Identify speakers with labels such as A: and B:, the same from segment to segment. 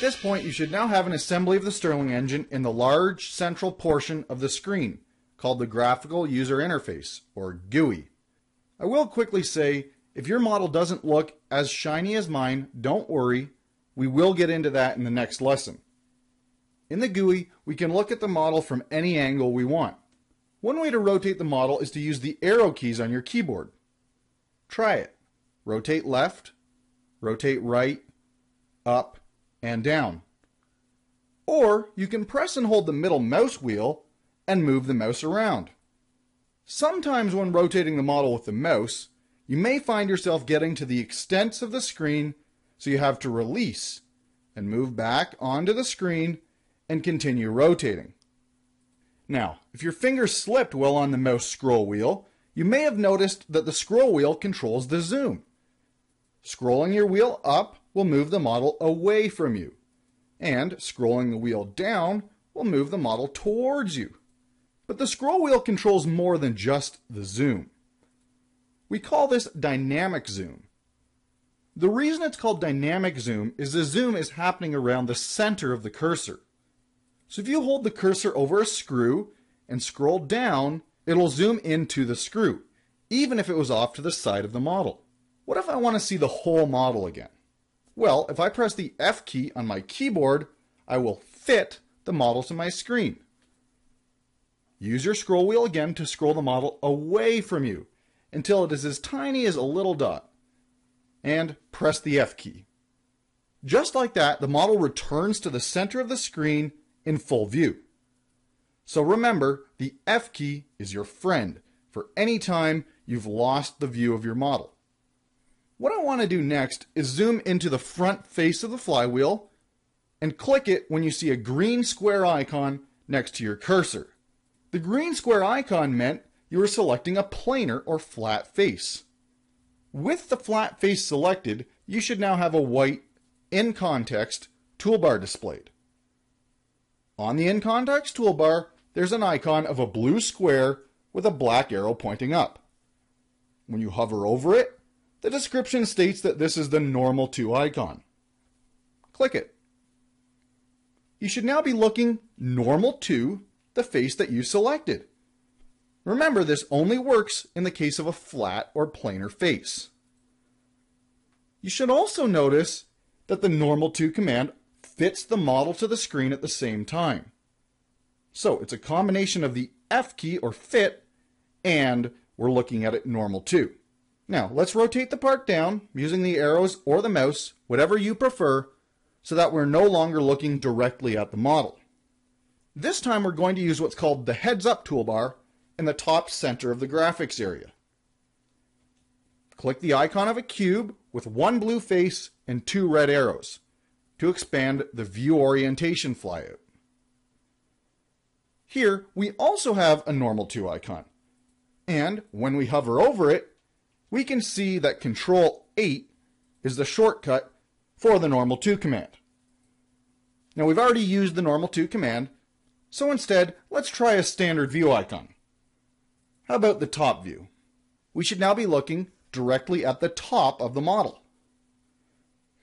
A: At this point, you should now have an assembly of the Stirling engine in the large central portion of the screen, called the Graphical User Interface, or GUI. I will quickly say, if your model doesn't look as shiny as mine, don't worry, we will get into that in the next lesson. In the GUI, we can look at the model from any angle we want. One way to rotate the model is to use the arrow keys on your keyboard. Try it. Rotate left, rotate right, up, and down. Or you can press and hold the middle mouse wheel and move the mouse around. Sometimes when rotating the model with the mouse, you may find yourself getting to the extents of the screen, so you have to release and move back onto the screen and continue rotating. Now, if your finger slipped while on the mouse scroll wheel, you may have noticed that the scroll wheel controls the zoom. Scrolling your wheel up will move the model away from you, and scrolling the wheel down will move the model towards you. But the scroll wheel controls more than just the zoom. We call this dynamic zoom. The reason it's called dynamic zoom is the zoom is happening around the center of the cursor. So if you hold the cursor over a screw and scroll down, it'll zoom into the screw, even if it was off to the side of the model. What if I want to see the whole model again? Well, if I press the F key on my keyboard, I will fit the model to my screen. Use your scroll wheel again to scroll the model away from you until it is as tiny as a little dot. And press the F key. Just like that, the model returns to the center of the screen in full view. So remember, the F key is your friend for any time you've lost the view of your model. What I want to do next is zoom into the front face of the flywheel and click it when you see a green square icon next to your cursor. The green square icon meant you were selecting a planar or flat face. With the flat face selected, you should now have a white in context toolbar displayed. On the In Context toolbar, there's an icon of a blue square with a black arrow pointing up. When you hover over it, the description states that this is the Normal To icon. Click it. You should now be looking normal to the face that you selected. Remember, this only works in the case of a flat or planar face. You should also notice that the normal to command fits the model to the screen at the same time. So it's a combination of the F key or fit and we're looking at it normal to. Now let's rotate the part down using the arrows or the mouse, whatever you prefer, so that we're no longer looking directly at the model. This time we're going to use what's called the heads up toolbar in the top center of the graphics area. Click the icon of a cube with one blue face and two red arrows to expand the view orientation flyout. Here, we also have a normal to icon. And when we hover over it, we can see that Control 8 is the shortcut for the normal to command. Now we've already used the normal to command, so instead, let's try a standard view icon. How about the top view? We should now be looking directly at the top of the model.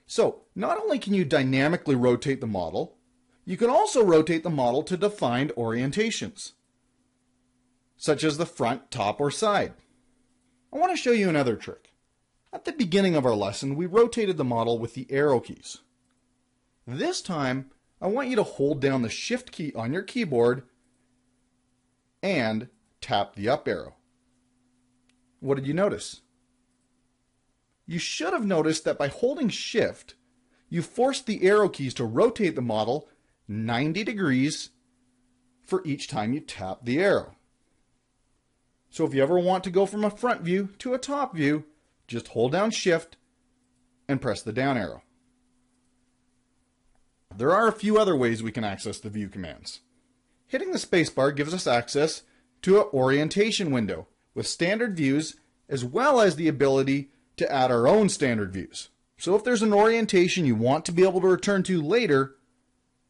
A: So not only can you dynamically rotate the model, you can also rotate the model to defined orientations, such as the front, top, or side. I want to show you another trick. At the beginning of our lesson, we rotated the model with the arrow keys. This time, I want you to hold down the Shift key on your keyboard and tap the up arrow. What did you notice? You should have noticed that by holding shift, you forced the arrow keys to rotate the model 90 degrees for each time you tap the arrow. So if you ever want to go from a front view to a top view, just hold down shift and press the down arrow. There are a few other ways we can access the view commands. Hitting the spacebar gives us access to an orientation window with standard views as well as the ability to add our own standard views. So if there's an orientation you want to be able to return to later,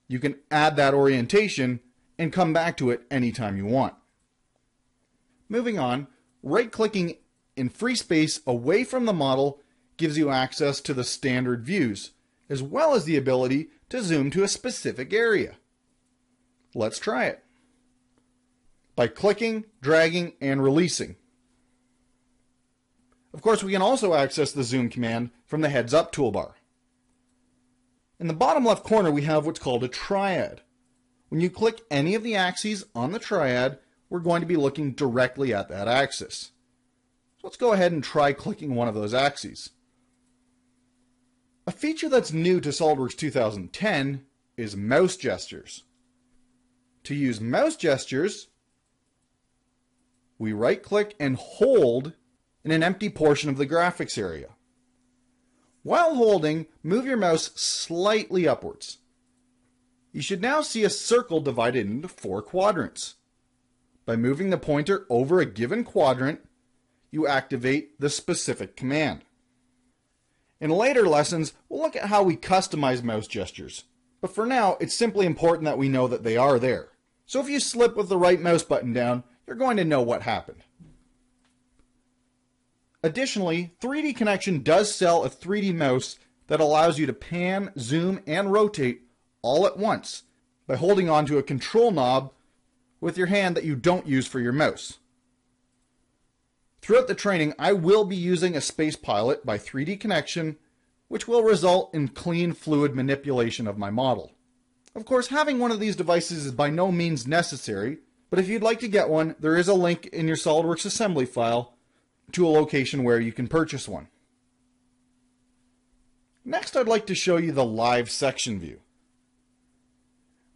A: you can add that orientation and come back to it anytime you want. Moving on, right-clicking in free space away from the model gives you access to the standard views, as well as the ability to zoom to a specific area. Let's try it. By clicking, dragging, and releasing. Of course, we can also access the zoom command from the heads up toolbar. In the bottom left corner, we have what's called a triad. When you click any of the axes on the triad, we're going to be looking directly at that axis. So let's go ahead and try clicking one of those axes. A feature that's new to SOLIDWORKS 2010 is mouse gestures. To use mouse gestures, we right click and hold in an empty portion of the graphics area. While holding, move your mouse slightly upwards. You should now see a circle divided into four quadrants. By moving the pointer over a given quadrant, you activate the specific command. In later lessons, we'll look at how we customize mouse gestures. But for now, it's simply important that we know that they are there. So if you slip with the right mouse button down, you're going to know what happened. Additionally, 3Dconnexion does sell a 3D mouse that allows you to pan, zoom, and rotate all at once by holding onto a control knob with your hand that you don't use for your mouse. Throughout the training, I will be using a Space Pilot by 3Dconnexion, which will result in clean fluid manipulation of my model. Of course, having one of these devices is by no means necessary, but if you'd like to get one, there is a link in your SOLIDWORKS assembly file to a location where you can purchase one. Next, I'd like to show you the live section view.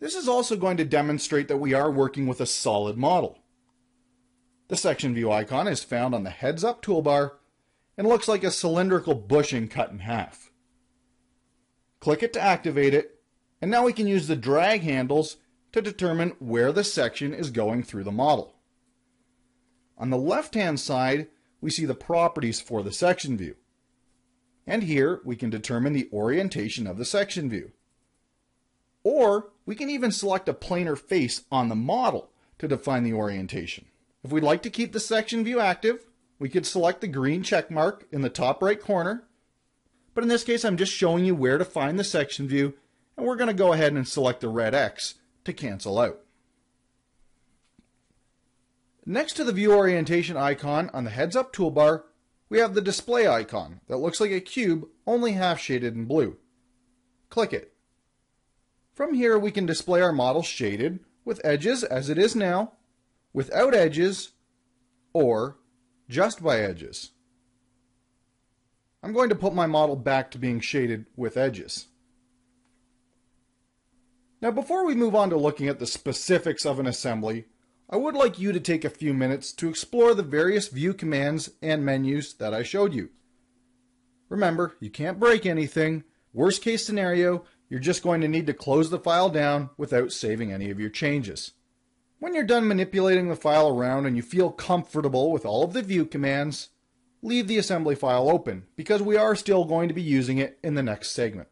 A: This is also going to demonstrate that we are working with a solid model. The section view icon is found on the heads up toolbar and looks like a cylindrical bushing cut in half. Click it to activate it, and now we can use the drag handles to determine where the section is going through the model. On the left hand side, we see the properties for the section view. And here we can determine the orientation of the section view. Or we can even select a planar face on the model to define the orientation. If we'd like to keep the section view active, we could select the green check mark in the top right corner. But in this case, I'm just showing you where to find the section view, and we're going to go ahead and select the red X to cancel out. Next to the view orientation icon on the heads up toolbar, we have the display icon that looks like a cube only half shaded in blue. Click it. From here we can display our model shaded with edges as it is now, without edges, or just by edges. I'm going to put my model back to being shaded with edges. Now before we move on to looking at the specifics of an assembly, I would like you to take a few minutes to explore the various view commands and menus that I showed you. Remember, you can't break anything. Worst case scenario, you're just going to need to close the file down without saving any of your changes. When you're done manipulating the file around and you feel comfortable with all of the view commands, leave the assembly file open because we are still going to be using it in the next segment.